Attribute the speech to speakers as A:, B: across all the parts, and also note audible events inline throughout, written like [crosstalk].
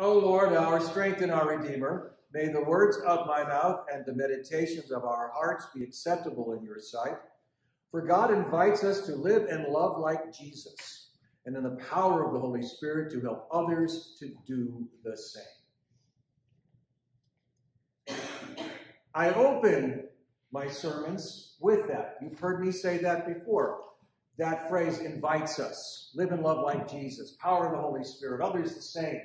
A: O Lord, our strength and our Redeemer, may the words of my mouth and the meditations of our hearts be acceptable in your sight. For God invites us to live and love like Jesus, and in the power of the Holy Spirit to help others to do the same. I open my sermons with that. You've heard me say that before. That phrase invites us. Live and love like Jesus. Power of the Holy Spirit. Others the same.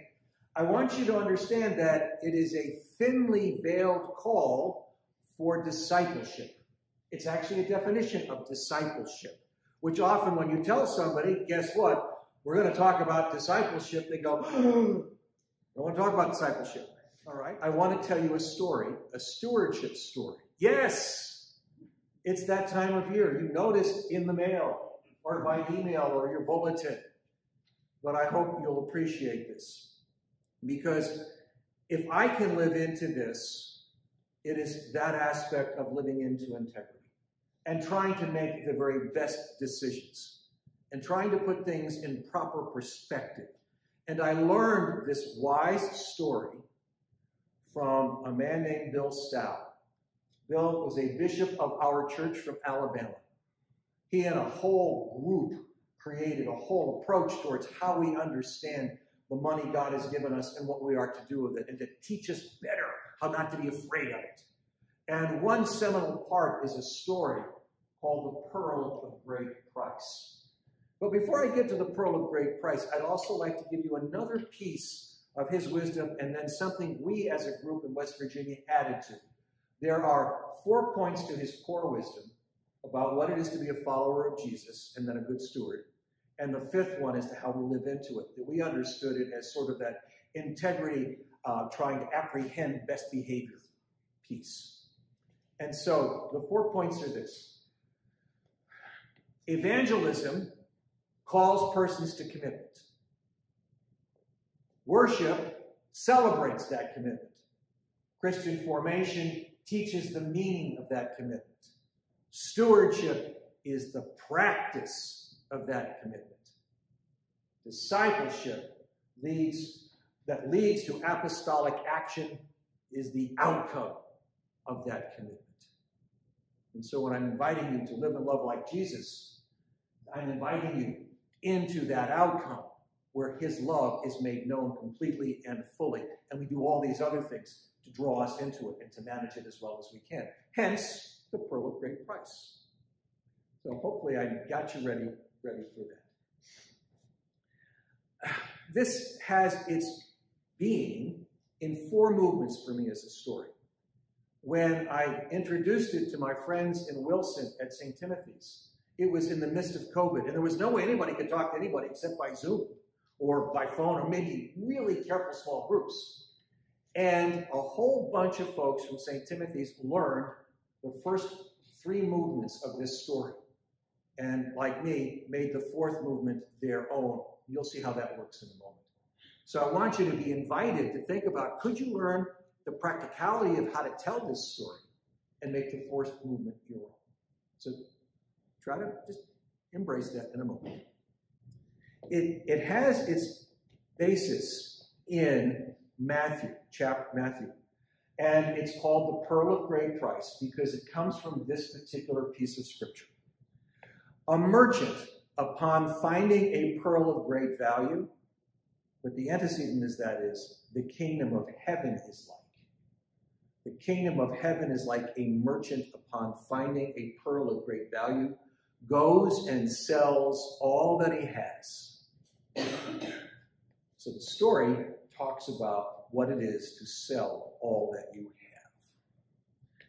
A: I want you to understand that it is a thinly veiled call for discipleship. It's actually a definition of discipleship, which often when you tell somebody, guess what? We're going to talk about discipleship, they go, [gasps] I want to talk about discipleship. All right. I want to tell you a story, a stewardship story. Yes, it's that time of year. You noticed in the mail or by email or your bulletin. But I hope you'll appreciate this. Because if I can live into this, it is that aspect of living into integrity and trying to make the very best decisions and trying to put things in proper perspective. And I learned this wise story from a man named Bill Stout. Bill was a bishop of our church from Alabama. He and a whole group created a whole approach towards how we understand the money God has given us and what we are to do with it, and to teach us better how not to be afraid of it. And one seminal part is a story called The Pearl of Great Price. But before I get to the Pearl of Great Price, I'd also like to give you another piece of his wisdom and then something we as a group in West Virginia added to. There are four points to his core wisdom about what it is to be a follower of Jesus and then a good steward. And the fifth one is to how we live into it, that we understood it as sort of that integrity, uh, trying to apprehend best behavior piece. And so the four points are this evangelism calls persons to commitment, worship celebrates that commitment, Christian formation teaches the meaning of that commitment. Stewardship is the practice of that commitment. Discipleship leads that leads to apostolic action is the outcome of that commitment. And so when I'm inviting you to live and love like Jesus, I'm inviting you into that outcome where his love is made known completely and fully. And we do all these other things to draw us into it and to manage it as well as we can. Hence, the pearl of great price. So hopefully I got you ready, ready for that. This has its being in four movements for me as a story. When I introduced it to my friends in Wilson at St. Timothy's, it was in the midst of COVID, and there was no way anybody could talk to anybody except by Zoom or by phone or maybe really careful small groups. And a whole bunch of folks from St. Timothy's learned the first three movements of this story. And like me, made the fourth movement their own. You'll see how that works in a moment. So I want you to be invited to think about could you learn the practicality of how to tell this story and make the fourth movement your own? So try to just embrace that in a moment. It, it has its basis in Matthew, chapter Matthew. And it's called the Pearl of Great Price because it comes from this particular piece of scripture. A merchant, upon finding a pearl of great value, but the antecedent is that is, the kingdom of heaven is like. The kingdom of heaven is like a merchant upon finding a pearl of great value, goes and sells all that he has. So the story talks about what it is to sell all that you have.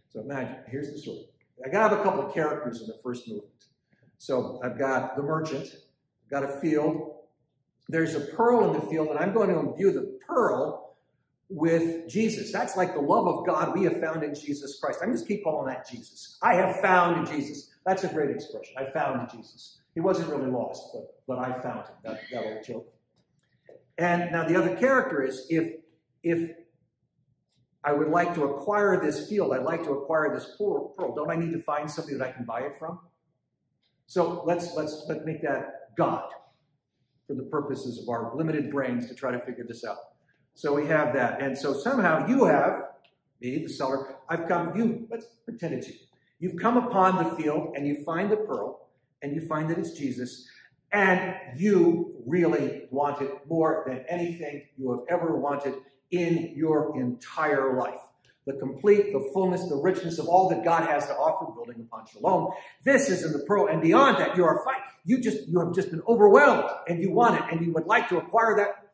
A: So imagine, here's the story. I got to have a couple of characters in the first movement. So I've got the merchant, I've got a field. There's a pearl in the field, and I'm going to imbue the pearl with Jesus. That's like the love of God we have found in Jesus Christ. I'm just keep calling that Jesus. I have found Jesus. That's a great expression. I found Jesus. He wasn't really lost, but, but I found him. That, that old joke. And now the other character is if if I would like to acquire this field, I'd like to acquire this pearl, don't I need to find somebody that I can buy it from? So let's let's let's make that God for the purposes of our limited brains to try to figure this out. So we have that. And so somehow you have, me, the seller, I've come, you, let's pretend it's you. You've come upon the field and you find the pearl and you find that it's Jesus and you really want it more than anything you have ever wanted in your entire life. The complete, the fullness, the richness of all that God has to offer, building upon shalom. This is in the pearl, and beyond that, you are fine. You just you have just been overwhelmed, and you want it, and you would like to acquire that.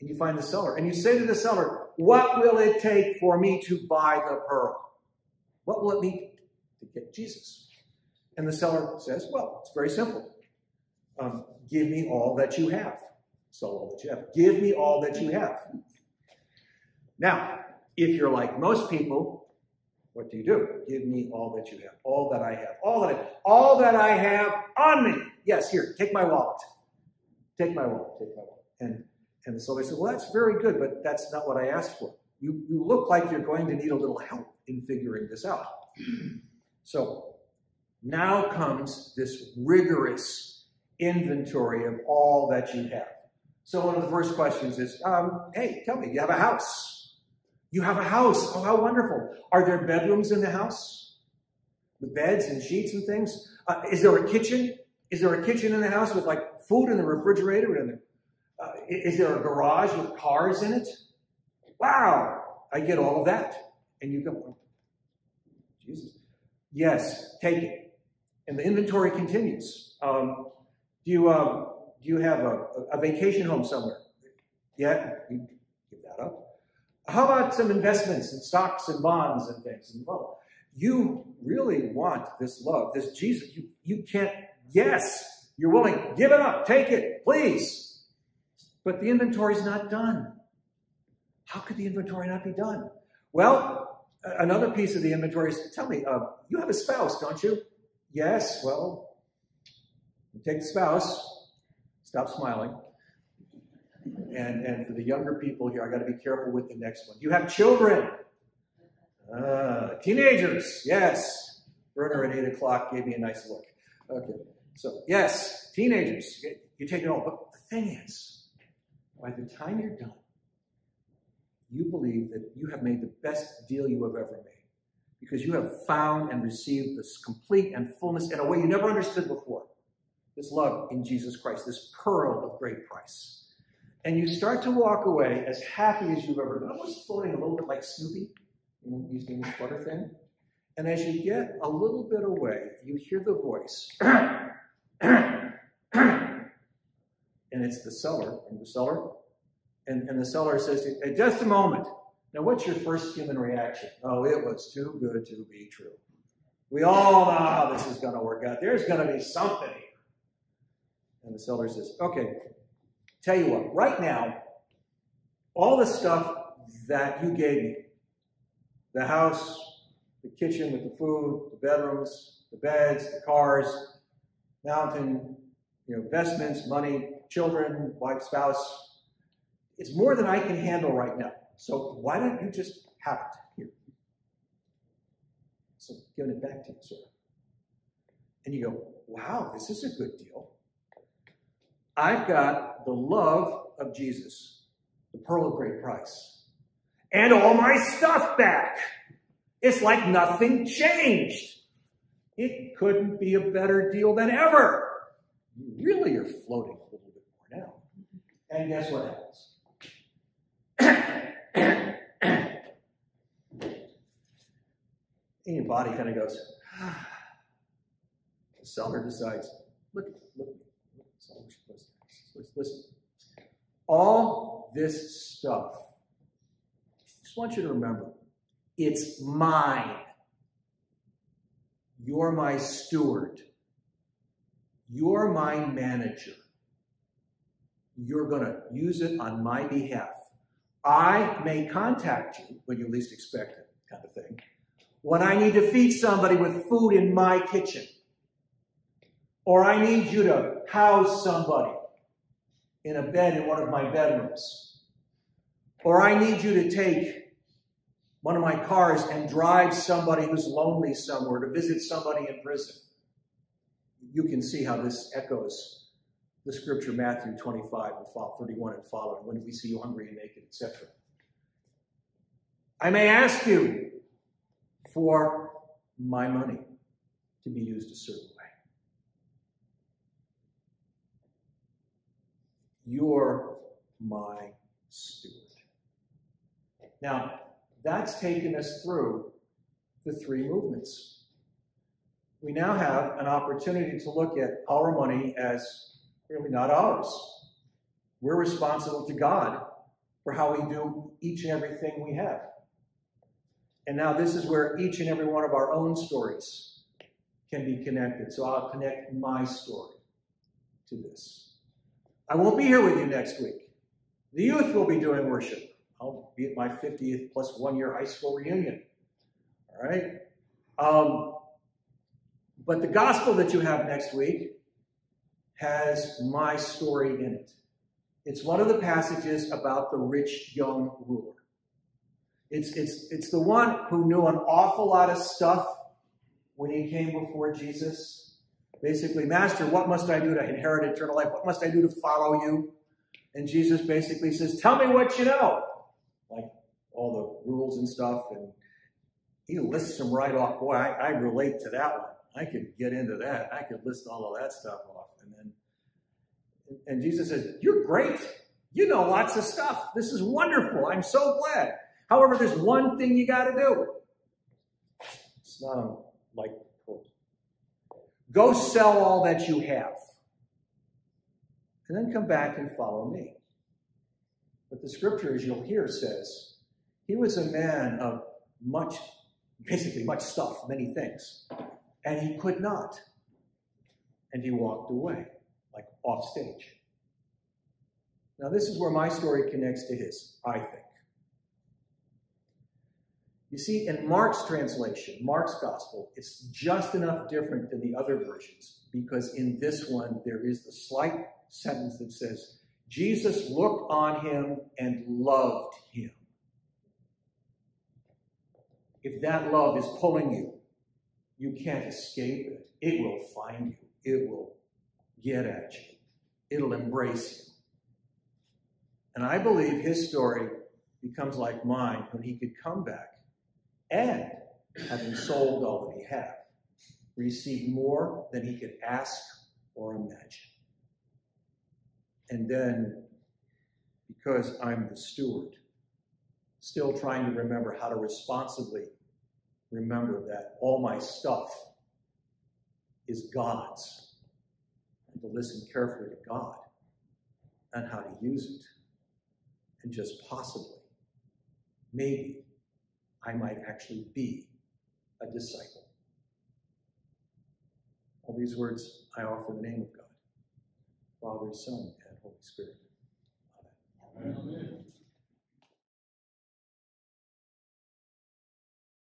A: And you find the seller, and you say to the seller, "What will it take for me to buy the pearl? What will it mean to get Jesus?" And the seller says, "Well, it's very simple. Um, give me all that you have. Sell all that you have. Give me all that you have. Now, if you're like most people, what do you do? Give me all that you have, all that I have, all that I, all that I have on me. Yes, here, take my wallet. Take my wallet. Take my wallet. And and so they said, well, that's very good, but that's not what I asked for. You you look like you're going to need a little help in figuring this out. [clears throat] So now comes this rigorous inventory of all that you have. So one of the first questions is, um, hey, tell me, you have a house? You have a house. Oh, how wonderful. Are there bedrooms in the house? With beds and sheets and things? Uh, is there a kitchen? Is there a kitchen in the house with like food in the refrigerator? And uh, is there a garage with cars in it? Wow, I get all of that. And you go, Jesus. Yes, take it. And the inventory continues. Um, do you um, do you have a, a, vacation home somewhere? Yeah, you give that up. How about some investments in stocks and bonds and things? And well, you really want this love, this Jesus. You you can't. Yes, you're willing. Give it up. Take it, please. But the inventory's not done. How could the inventory not be done? Well, another piece of the inventory is tell me, uh, you have a spouse, don't you? Yes. Well, you take the spouse, stop smiling. And, and for the younger people here, I got to be careful with the next one. You have children, uh, teenagers, yes. Werner at 8 o'clock gave me a nice look. Okay, so yes, teenagers, you take it all. But the thing is, by the time you're done, you believe that you have made the best deal you have ever made because you have found and received this complete and fullness in a way you never understood before this love in Jesus Christ, this pearl of great price. And you start to walk away as happy as you've ever been, almost floating a little bit like Snoopy, using this flutter thing. And as you get a little bit away, you hear the voice. and it's the seller, and the seller, and, and the seller says, hey, just a moment. Now, what's your first human reaction? Oh, it was too good to be true. We all know how this is going to work out. There's going to be something. And the seller says, okay, tell you what, right now, all the stuff that you gave me, the house, the kitchen with the food, the bedrooms, the beds, the cars, mountain, you know, investments, money, children, wife, spouse, it's more than I can handle right now. So why don't you just have it here? So giving it back to you, sir. And you go, wow, this is a good deal. I've got the love of Jesus, the pearl of great price, and all my stuff back. It's like nothing changed. It couldn't be a better deal than ever. Really, You really are floating a little bit more now. And guess what happens? and your body kind of goes, [sighs] the seller decides, look, look, Listen, all this stuff, I just want you to remember, it's mine. You're my steward. You're my manager. You're going to use it on my behalf. I may contact you when you least expect it, kind of thing. When I need to feed somebody with food in my kitchen, or I need you to house somebody, in a bed in one of my bedrooms. Or I need you to take one of my cars and drive somebody who's lonely somewhere to visit somebody in prison. You can see how this echoes the scripture, Matthew 25 and follow, 31 and following, when we see you hungry and naked, etc. I may ask you for my money to be used a certain way. You're my steward. Now, that's taken us through the three movements. We now have an opportunity to look at our money as really not ours. We're responsible to God for how we do each and everything we have. And now this is where each and every one of our own stories can be connected. So I'll connect my story to this. I won't be here with you next week. The youth will be doing worship. I'll be at my 50th plus one year high school reunion. All right? Um, but the gospel that you have next week has my story in it. It's one of the passages about the rich young ruler. It's, it's, it's the one who knew an awful lot of stuff when he came before Jesus. Basically, Master, what must I do to inherit eternal life? What must I do to follow you? And Jesus basically says, Tell me what you know. Like all the rules and stuff. And he lists them right off. Boy, I, I relate to that one. I could get into that. I could list all of that stuff off. And then, and Jesus says, You're great. You know lots of stuff. This is wonderful. I'm so glad. However, there's one thing you got to do. It's not like. Go sell all that you have. And then come back and follow me. But the scripture, as you'll hear, says he was a man of much, basically much stuff, many things. And he could not. And he walked away, like off stage. Now, this is where my story connects to his, I think. You see, in Mark's translation, Mark's gospel, it's just enough different than the other versions because in this one there is the slight sentence that says, Jesus looked on him and loved him. If that love is pulling you, you can't escape it. It will find you, it will get at you, it'll embrace you. And I believe his story becomes like mine when he could come back and having sold all that he had, received more than he could ask or imagine. And then, because I'm the steward, still trying to remember how to responsibly remember that all my stuff is God's, and to listen carefully to God and how to use it, and just possibly, maybe, I might actually be a disciple. All these words I offer the name of God, Father, Son, and Holy Spirit. Amen. Amen.